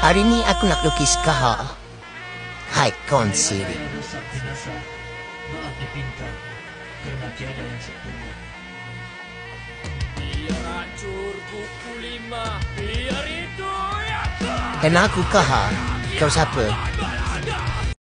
Hari ni aku nak lukis kahar. Hai, konsiri. Dan aku kahar. Kau siapa?